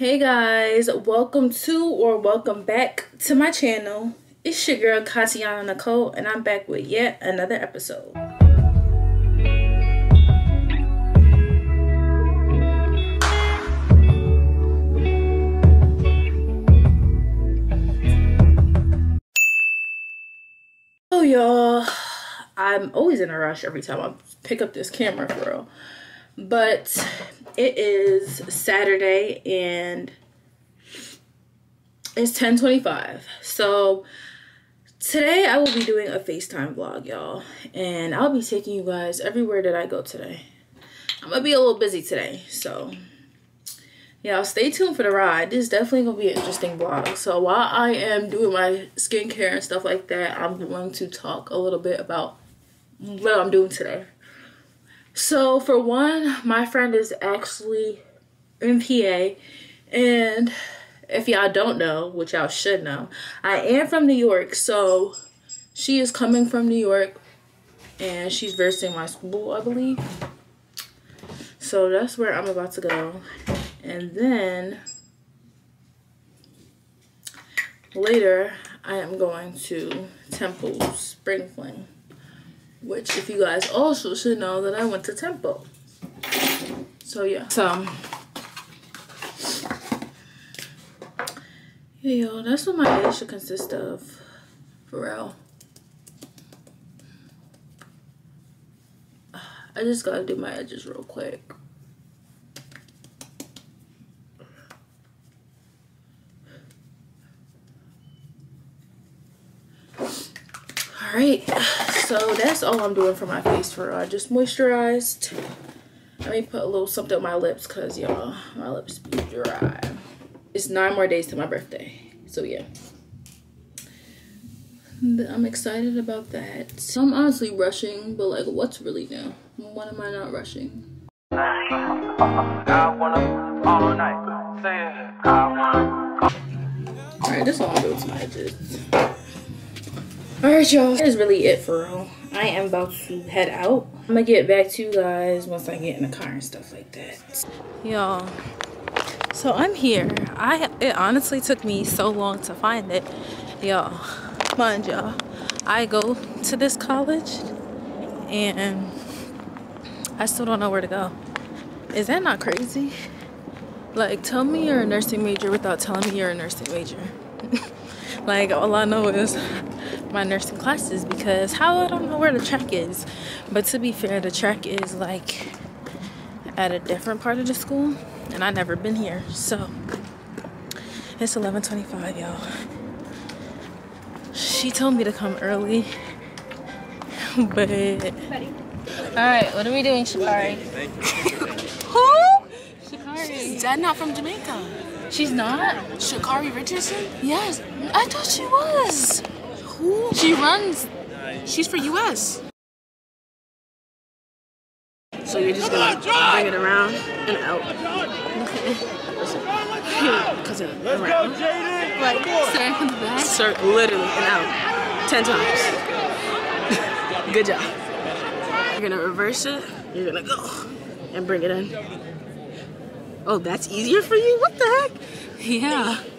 Hey guys, welcome to or welcome back to my channel. It's your girl Katianna Nicole and I'm back with yet another episode. Oh y'all, I'm always in a rush every time I pick up this camera for real. But it is Saturday and it's 10:25. So today I will be doing a FaceTime vlog, y'all, and I'll be taking you guys everywhere that I go today. I'm gonna be a little busy today, so y'all stay tuned for the ride. This is definitely gonna be an interesting vlog. So while I am doing my skincare and stuff like that, I'm going to talk a little bit about what I'm doing today. So for one, my friend is actually in PA and if y'all don't know, which y'all should know, I am from New York. So she is coming from New York and she's visiting my school, I believe. So that's where I'm about to go. And then later I am going to Temple Spring Fling which if you guys also should know that I went to Temple. So yeah. So um, yeah, yo, that's what my day should consist of. For real. I just gotta do my edges real quick. All right so that's all i'm doing for my face for i just moisturized. Let me put a little something on my lips because y'all my lips be dry. It's nine more days to my birthday so yeah. I'm excited about that. So i'm honestly rushing but like what's really new? When am i not rushing? All right this all i'm doing to my edges all right y'all. That is really it for real. I am about to head out. I'm gonna get back to you guys once i get in the car and stuff like that. Y'all so i'm here. I it honestly took me so long to find it. Y'all mind y'all i go to this college and i still don't know where to go. Is that not crazy? Like tell me you're a nursing major without telling me you're a nursing major. Like all i know is my nursing classes because how I don't know where the track is. But to be fair, the track is like at a different part of the school and I never been here. So it's 11:25, y'all. She told me to come early, but all right, what are we doing, Shakari? Who? Shakari. She's dead not from Jamaica. She's not? Shakari Richardson? Yes. I thought she was. Who? She runs. She's for US. So you're just gonna bring it around and out. Because around. Like, start in the back. Start literally and out. Ten times. Good job. You're gonna reverse it. You're gonna go and bring it in. Oh, that's easier for you? What the heck? Yeah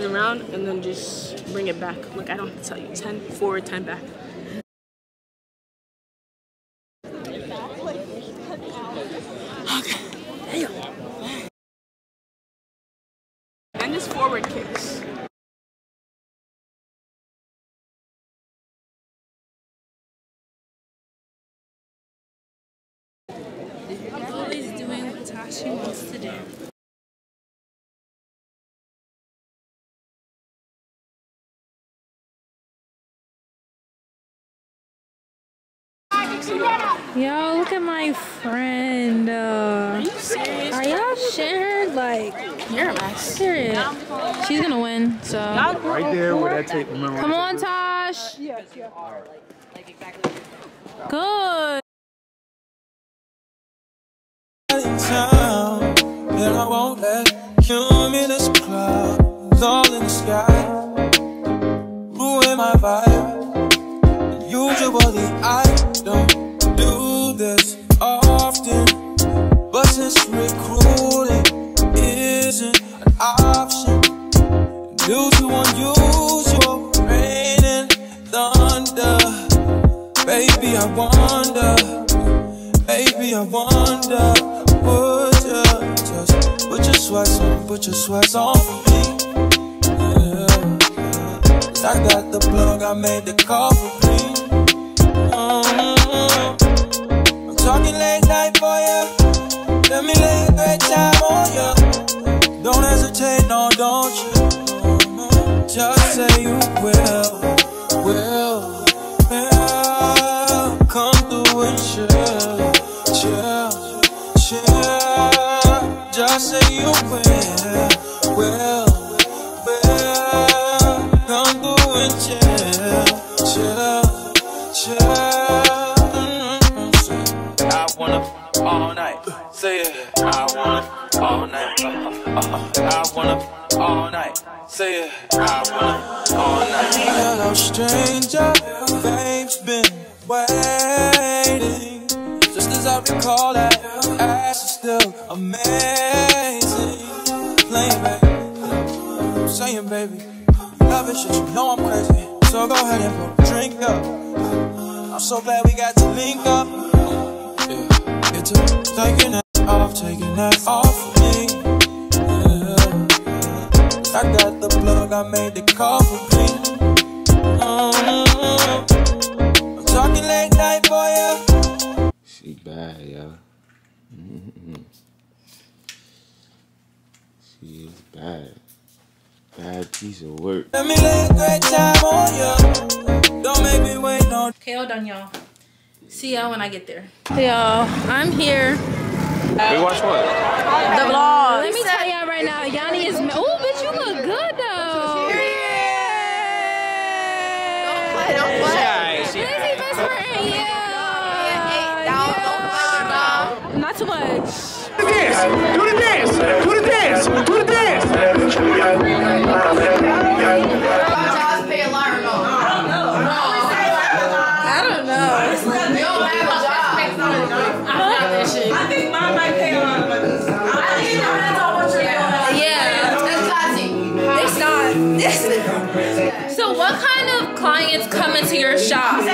around and then just bring it back. Look, I don't have to tell you. 10 forward, 10 back. Okay. And just forward kicks. Always doing what Tashi wants to do. Y'all, look at my friend. Uh, are y'all sharing? Like, you're a mess. Period. She's gonna win. So right there where that tape. Remember Come on, Tosh. Yes, yes. Good. And I won't let cumulus clouds all in the sky ruin my vibe. Usually I I wonder, baby, I wonder, would you just put your sweats on, put your sweats on for me? Yeah. I got the plug, I made the call for me. I wanna all night. Say it. I wanna all night. I wanna all night. Say it. I wanna all night. Stranger. Babe's been waiting. As I recall that ass is still amazing. Playing, baby. Saying, baby. Love it, shit. You know I'm crazy. So go ahead and put a drink up. I'm so glad we got to link up. Yeah, it's a taking that off, taking that off of me. I got the plug, I made the call for me. Mm-hmm. I'm talking late night you. She bad, yo. Mm-hmm. She is bad. Bad piece of work. Let me lay a great time on you. Don't make me wait no. Okay, all done, y'all. See y'all when I get there. Hey, y'all. I'm here. We watch what? The vlog. Let me tell y'all right now, Yanni is. Oh, bitch, you look good though. Yeah. Don't play. Lizzie best friend. Yeah. Dance! Do the dance! Do the dance! Do the dance! I don't know. Yeah. It's not. So what kind of clients come into your shop? I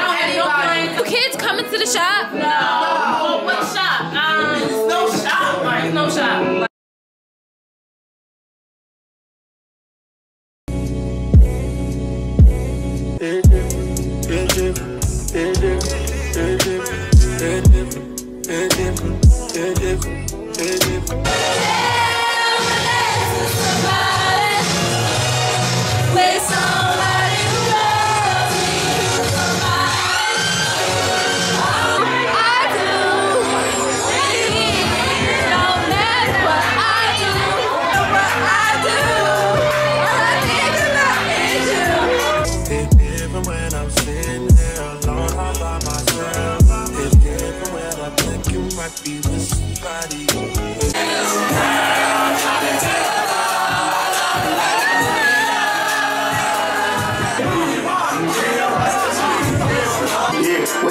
don't have no clients. Do kids come into the shop? No. It's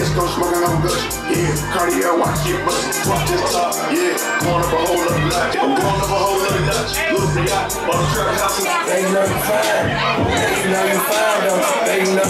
West Coast smoking on gush. Yeah, Cartier watch it, bust watch this top. Yeah, going up a whole other notch. I'm going up a whole other notch. Look for yacht, on the trap house. They know you fine. They know fine, though. They know